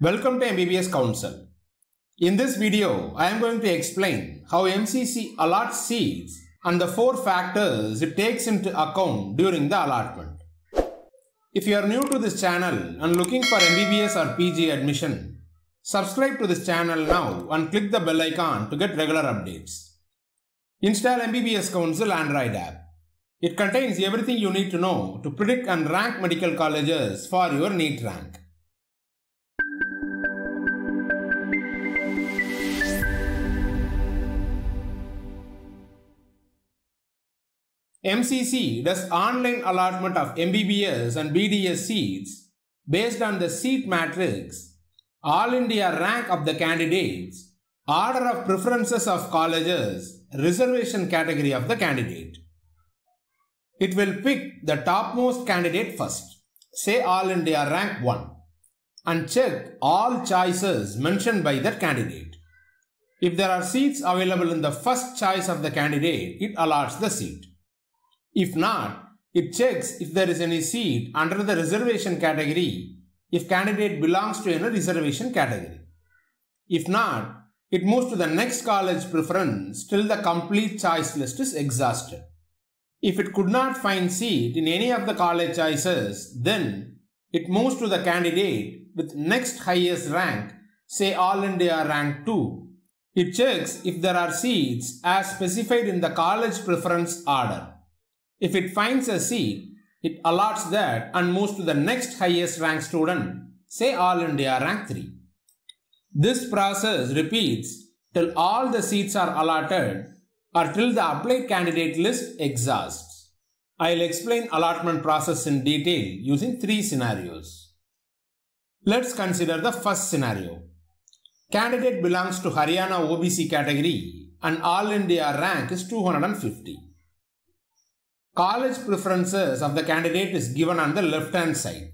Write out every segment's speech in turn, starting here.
Welcome to MBBS Council. In this video, I am going to explain how MCC allots seats and the four factors it takes into account during the allotment. If you are new to this channel and looking for MBBS or PG admission, subscribe to this channel now and click the bell icon to get regular updates. Install MBBS Council Android app. It contains everything you need to know to predict and rank medical colleges for your NEET rank. MCC does online allotment of MBBS and BDS seats based on the seat matrix, All India rank of the candidates, order of preferences of colleges, reservation category of the candidate. It will pick the topmost candidate first, say All India rank 1, and check all choices mentioned by that candidate. If there are seats available in the first choice of the candidate, it allots the seat. If not, it checks if there is any seat under the reservation category if candidate belongs to any reservation category. If not, it moves to the next college preference till the complete choice list is exhausted. If it could not find seat in any of the college choices, then it moves to the candidate with next highest rank, say All India rank 2. It checks if there are seats as specified in the college preference order. If it finds a seat, it allots that and moves to the next highest rank student, say All India rank 3. This process repeats till all the seats are allotted or till the applied candidate list exhausts. I'll explain allotment process in detail using three scenarios. Let's consider the first scenario. Candidate belongs to Haryana OBC category and All India rank is 250. College preferences of the candidate is given on the left hand side.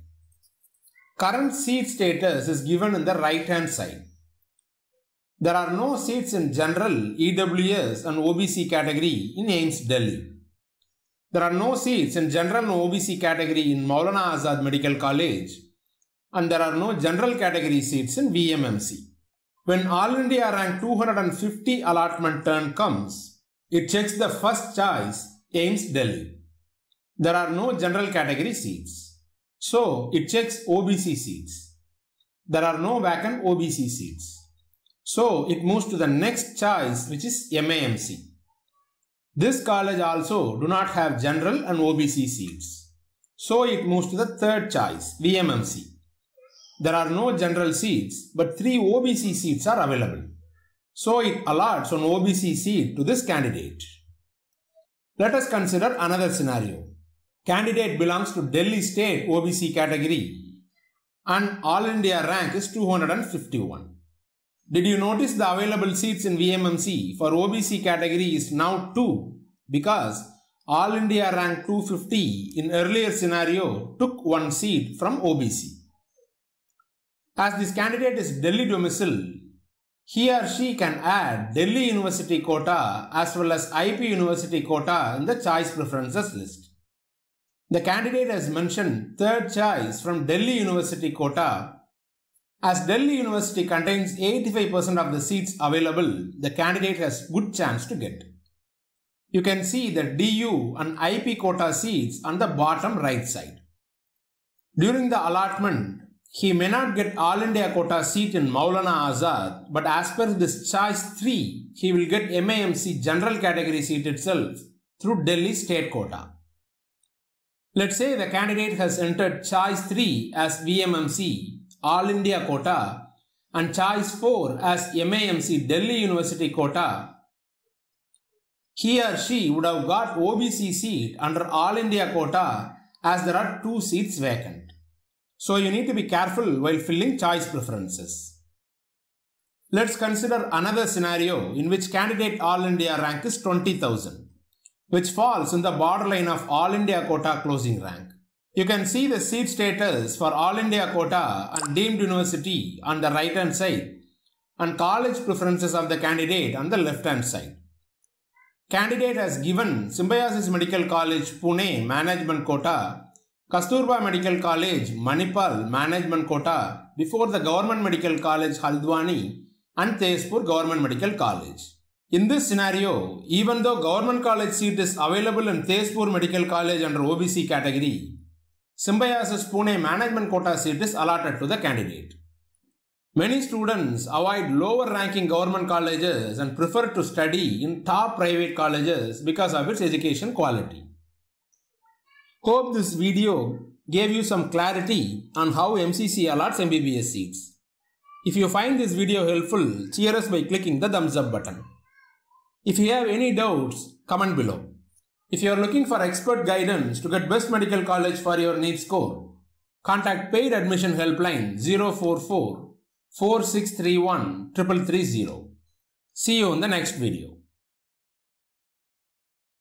Current seat status is given in the right hand side. There are no seats in general, EWS and OBC category in AIIMS Delhi. There are no seats in general and OBC category in Maulana Azad Medical College and there are no general category seats in VMMC. When All India rank 250 allotment turn comes, it checks the first choice AIIMS Delhi. There are no general category seats. So it checks OBC seats. There are no vacant OBC seats. So it moves to the next choice which is MAMC. This college also do not have general and OBC seats. So it moves to the third choice VMMC. There are no general seats but three OBC seats are available. So it allots an OBC seat to this candidate. Let us consider another scenario. Candidate belongs to Delhi State OBC category and All India rank is 251. Did you notice the available seats in VMMC for OBC category is now 2 because All India rank 250 in earlier scenario took one seat from OBC. As this candidate is Delhi domicile, he or she can add Delhi University quota as well as IP University quota in the choice preferences list. The candidate has mentioned third choice from Delhi University quota. As Delhi University contains 85% of the seats available, the candidate has good chance to get. You can see the DU and IP quota seats on the bottom right side. During the allotment, he may not get All India quota seat in Maulana Azad, but as per this choice 3, he will get MAMC general category seat itself through Delhi state quota. Let's say the candidate has entered choice 3 as VMMC, All India quota, and choice 4 as MAMC Delhi University quota. He or she would have got OBC seat under All India quota as there are two seats vacant. So you need to be careful while filling choice preferences. Let's consider another scenario in which candidate All India rank is 20,000, which falls in the borderline of All India quota closing rank. You can see the seat status for All India quota and deemed university on the right hand side and college preferences of the candidate on the left hand side. Candidate has given Symbiosis Medical College Pune management quota Kasturba Medical College, Manipal Management Quota, before the Government Medical College Haldwani and Tezpur Government Medical College. In this scenario, even though government college seat is available in Tezpur Medical College under OBC category, Symbiosis Pune management quota seat is allotted to the candidate. Many students avoid lower ranking government colleges and prefer to study in top private colleges because of its education quality. Hope this video gave you some clarity on how MCC allots MBBS seats. If you find this video helpful, cheer us by clicking the thumbs up button. If you have any doubts, comment below. If you are looking for expert guidance to get best medical college for your NEET score, contact paid admission helpline 044 4631 330. See you in the next video.